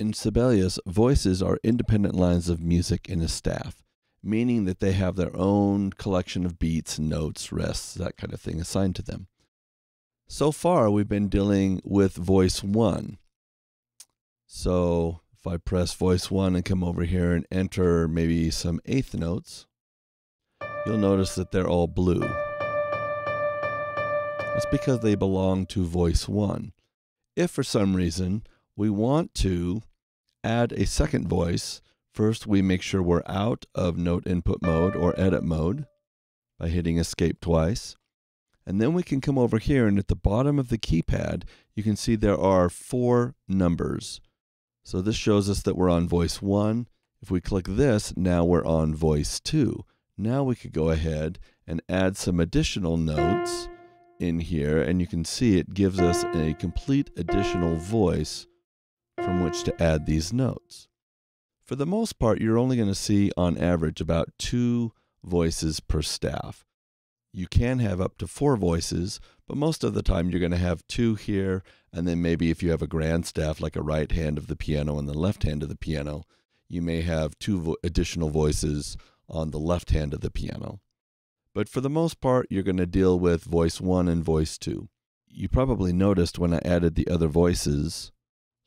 In Sibelius, voices are independent lines of music in a staff, meaning that they have their own collection of beats, notes, rests, that kind of thing assigned to them. So far, we've been dealing with voice one. So if I press voice one and come over here and enter maybe some eighth notes, you'll notice that they're all blue. That's because they belong to voice one. If for some reason we want to add a second voice, first we make sure we're out of note input mode or edit mode by hitting escape twice. And then we can come over here and at the bottom of the keypad, you can see there are four numbers. So this shows us that we're on voice one. If we click this, now we're on voice two. Now we could go ahead and add some additional notes in here and you can see it gives us a complete additional voice from which to add these notes. For the most part, you're only going to see on average about two voices per staff. You can have up to four voices, but most of the time you're going to have two here, and then maybe if you have a grand staff like a right hand of the piano and the left hand of the piano, you may have two vo- additional voices on the left hand of the piano. But for the most part, you're going to deal with voice one and voice two. You probably noticed when I added the other voices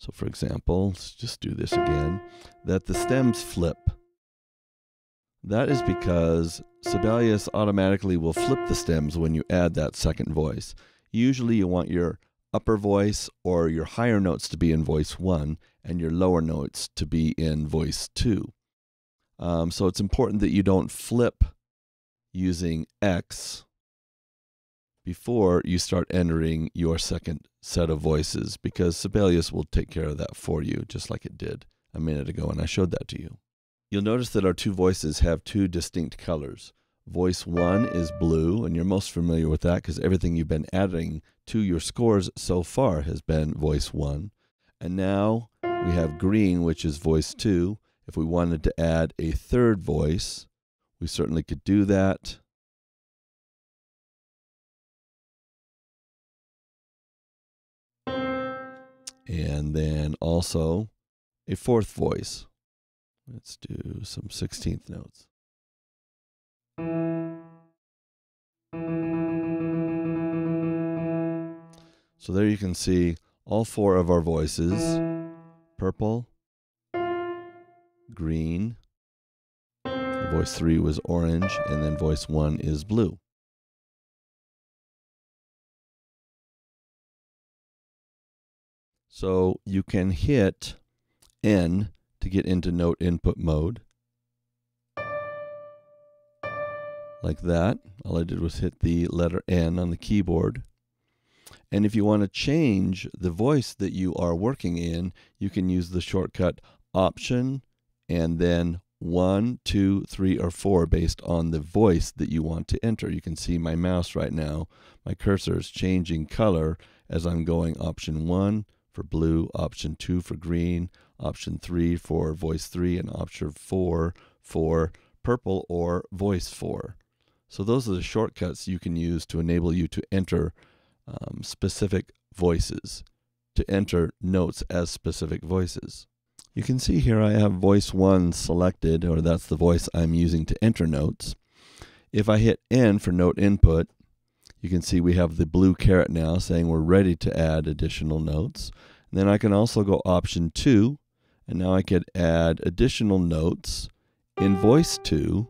so for example, let's just do this again, that the stems flip. That is because Sibelius automatically will flip the stems when you add that second voice. Usually you want your upper voice or your higher notes to be in voice one and your lower notes to be in voice two. Um, so it's important that you don't flip using X before you start entering your second set of voices because Sibelius will take care of that for you, just like it did a minute ago, and I showed that to you. You'll notice that our two voices have two distinct colors. Voice one is blue, and you're most familiar with that because everything you've been adding to your scores so far has been voice one. And now we have green, which is voice two. If we wanted to add a third voice, we certainly could do that. And then also a fourth voice. Let's do some 16th notes. So there you can see all four of our voices purple, green, voice three was orange, and then voice one is blue. So you can hit N to get into note input mode. Like that. All I did was hit the letter N on the keyboard. And if you want to change the voice that you are working in, you can use the shortcut Option and then one, two, three, or four based on the voice that you want to enter. You can see my mouse right now. My cursor is changing color as I'm going Option one, for blue, option 2 for green, option 3 for voice 3, and option 4 for purple or voice 4. So those are the shortcuts you can use to enable you to enter um, specific voices, to enter notes as specific voices. You can see here I have voice 1 selected, or that's the voice I'm using to enter notes. If I hit N for note input, you can see we have the blue caret now saying we're ready to add additional notes. And then I can also go option 2, and now I could add additional notes in voice 2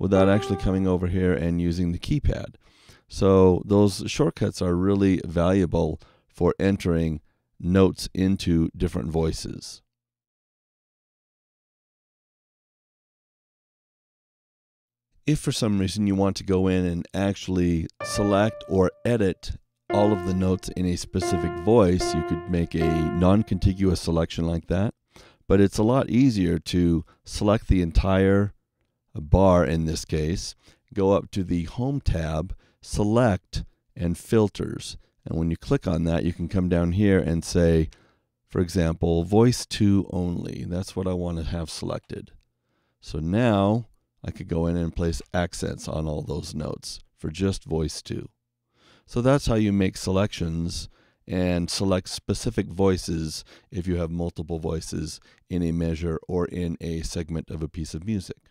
without actually coming over here and using the keypad. So those shortcuts are really valuable for entering notes into different voices. If for some reason you want to go in and actually select or edit all of the notes in a specific voice, you could make a non contiguous selection like that. But it's a lot easier to select the entire bar in this case, go up to the Home tab, select, and filters. And when you click on that, you can come down here and say, for example, voice 2 only. That's what I want to have selected. So now I could go in and place accents on all those notes for just voice 2. So that's how you make selections and select specific voices if you have multiple voices in a measure or in a segment of a piece of music.